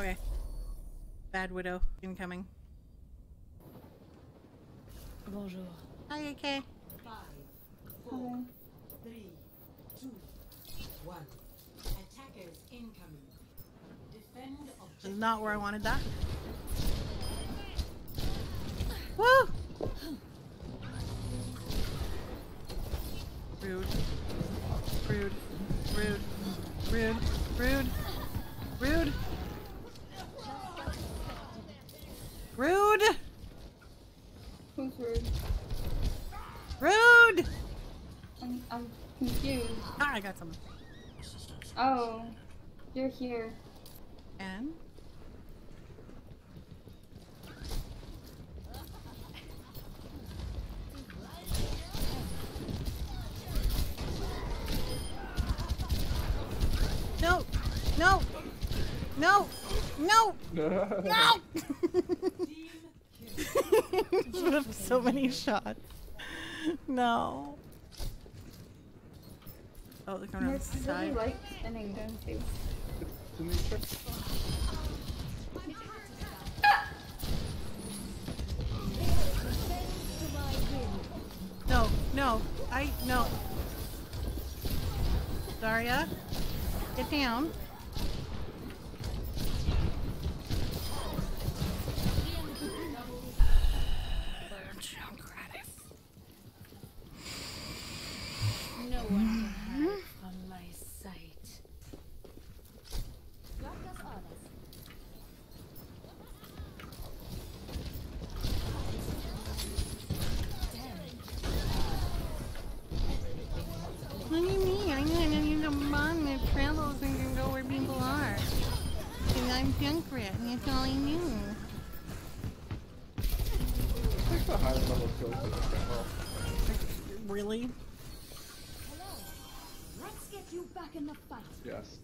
Okay. Bad widow incoming. Bonjour. Hi, AK. Five, four, three, two, one. Attackers incoming. Defend is objective. not where I wanted that. Woo! Rude. Rude. Rude. Rude. Rude. Rude. Rude. Who's rude? Rude. I'm, I'm confused. Ah, I got some. Oh, you're here. And no, no, no, no, no! Should have so many shots. No. Oh, they're coming You around the really side. like spinning, don't you? No, no, I no. Daria, get down. I'm Junkrat, and that's all I knew. What's the higher level skills for this thing? Well, Really? Let's get you back in the fight. yes.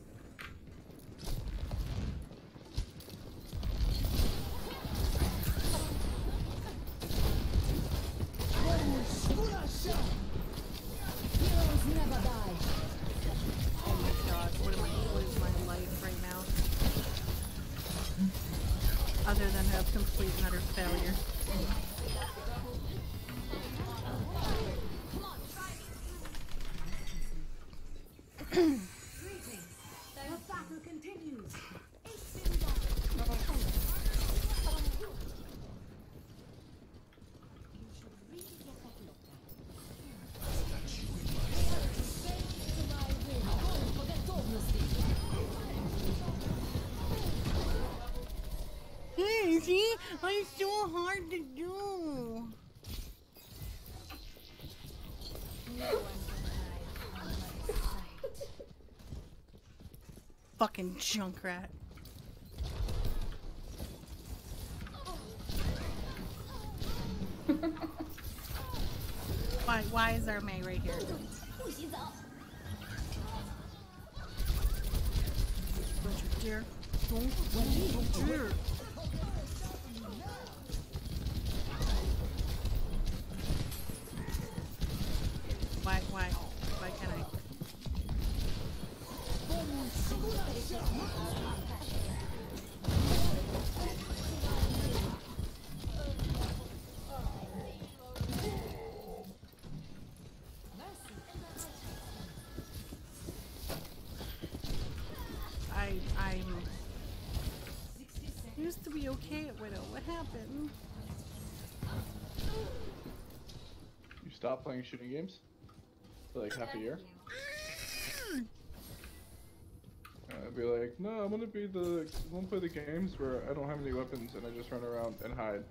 Fucking Junkrat. why, why is our Mei right here? Don't you dare. Don't, don't you dare. I'm used to be okay at Widow. What happened? You stop playing shooting games for like half a year. I'd be like, no, I'm gonna be the, I wanna play the games where I don't have any weapons and I just run around and hide.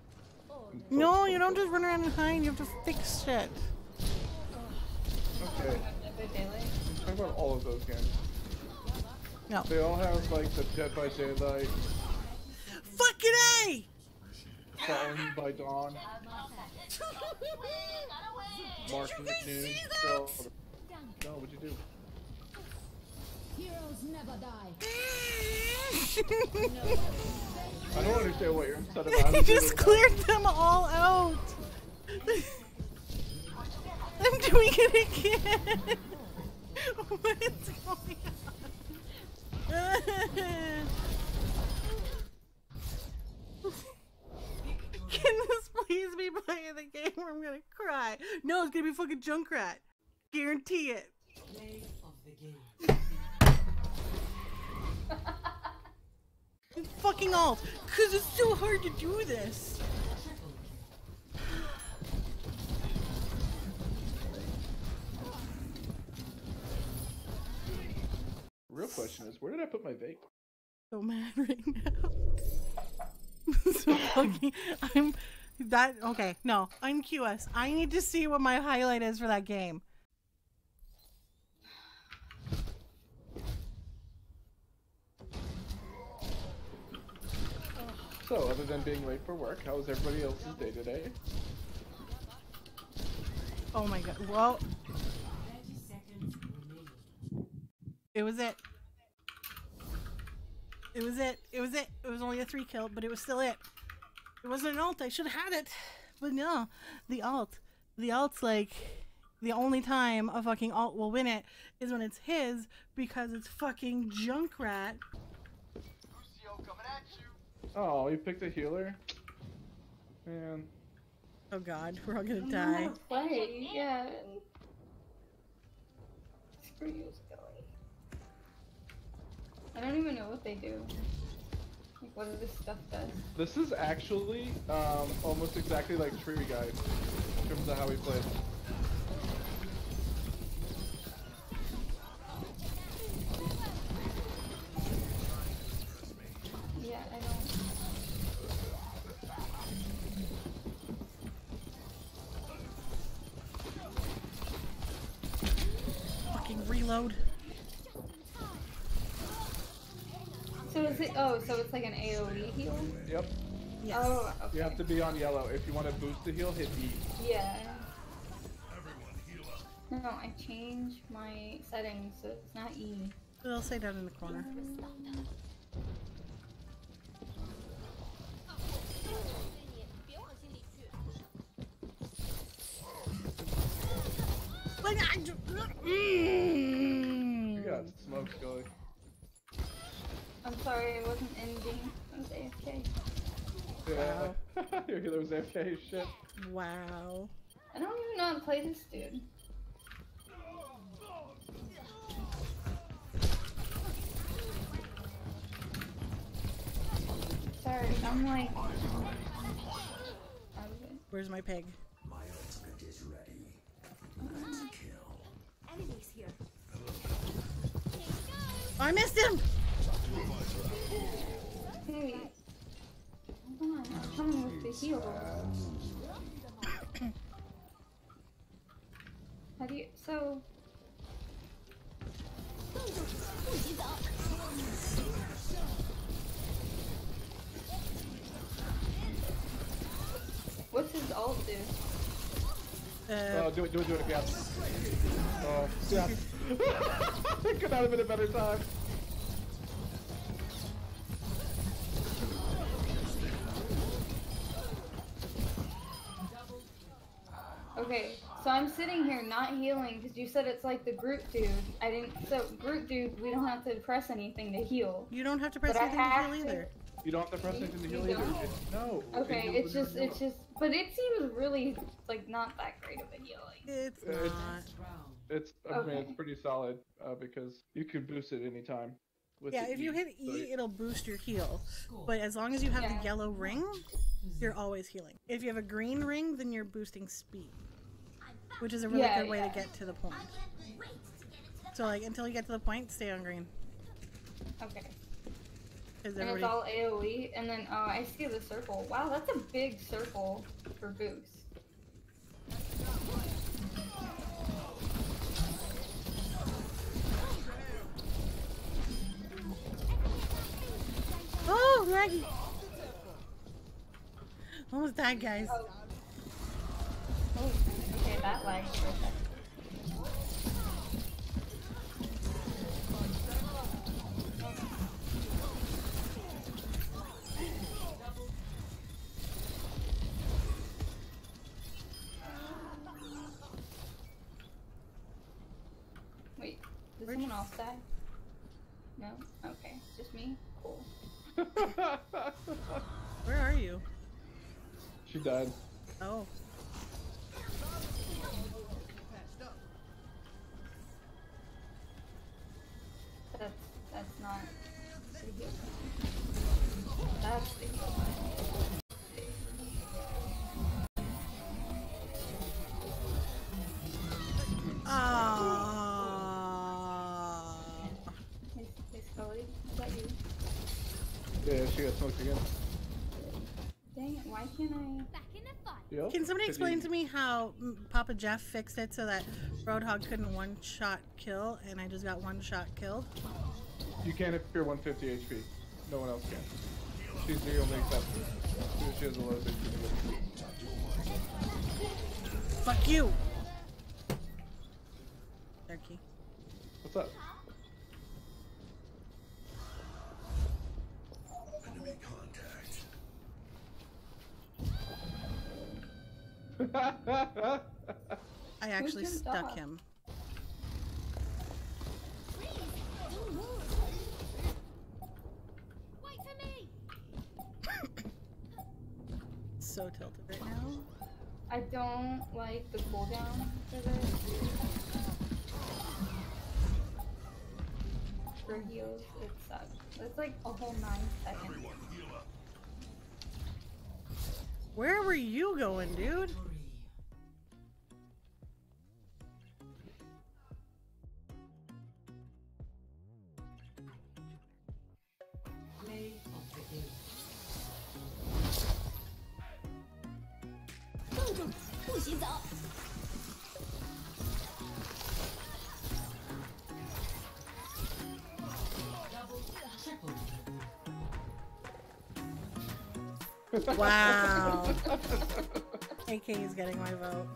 And No, you don't just run around and hide. You have to fix shit. Okay, I'm talking about all of those games. No. They all have like the Dead by Daylight, Fucking A! Fallen by Dawn, Marking at Noon. So, no, what'd you do? Heroes never die. I don't understand what you're upset about. I just it? cleared them all out. I'm doing it again. What is going on? Can this please be playing the game where I'm gonna cry? No, it's gonna be fucking Junkrat. Guarantee it. Play of the game. fucking alt, cause it's so hard to do this. Real question is, where did I put my vape? So mad right now. so fucking. I'm. That okay? No, I'm QS. I need to see what my highlight is for that game. So, other than being late for work, how was everybody else's day today? Oh my god. Well, 30 seconds remaining. it was it. It was it. It was it. It was only a three kill, but it was still it. It wasn't an alt. I should have had it. But no, the alt. The alt's like the only time a fucking alt will win it is when it's his because it's fucking Junkrat. Oh, you picked a healer? Man. Oh god, we're all gonna I don't die. know how to play. Yeah. Screw you, Skelly. I don't even know what they do. Like, what does this stuff does. This is actually um, almost exactly like Tree Guide in terms of how we play. Yeah, I don't. Fucking reload. So is it? Oh, so it's like an AOE heal? Yep. Yes. Oh, okay. You have to be on yellow. If you want to boost the heal, hit E. Yeah. No, I changed my settings so it's not E. It'll say down in the corner. Like, I ju- You got Mm. smoked, Skully. I'm sorry, it wasn't ending. I was AFK. Yeah. Your healer was AFK. Shit. Wow. I don't even know how to play this dude. Sorry, I'm like. out of it. Where's my pig? Enemies here. Oh, I missed him! Hold on, I'm coming with the heal. How do you. So. What's his alt do? Uh, Oh, do it, do it, do it again. Oh, yeah. it could not have been a better time. Okay, so I'm sitting here not healing because you said it's like the Groot dude. I didn't. So Groot dude, we don't have to press anything to heal. you don't have to press But anything to have heal to- either. You don't have to press anything to heal either. don't? It- no. Okay, heals it's just, it's just, but it seems really like not that great of a healing. It's It's- not. Round. It's, I mean, it's pretty solid uh, because you can boost it anytime. With Yeah, the if you E, hit so E, it'll boost your heal. Score. But as long as you have Yeah. the yellow ring, mm-hmm. you're always healing. If you have a green ring, then you're boosting speed, which is a really Yeah, good way yeah. to get to the point. So like until you get to the point, stay on green. Okay, Because and it's all AOE, and then oh, I see the circle. Wow, that's a big circle for boost. Laggy! Almost died, guys. Oh. Oh, okay, that lagged for a second. Wait, did Where'd someone else die? No? Okay, just me? Where are you? she died. Oh. She got smoked again. Dang it, why can't I? Back in the fight. Yep. Can somebody 'cause explain you- to me how Papa Jeff fixed it so that Roadhog couldn't one shot kill and I just got one shot killed? You can if you're 150 HP. No one else can. She's the only exception. She- She has the lowest HP. Fuck you! Turkey. What's up? I actually stuck off? him. Please, don't move. Wait for me. So tilted right now. I don't like the cooldown for this. For heals, it sucks. It's like a whole nine seconds. Where were you going, dude? Three. Wow. AK is getting my vote.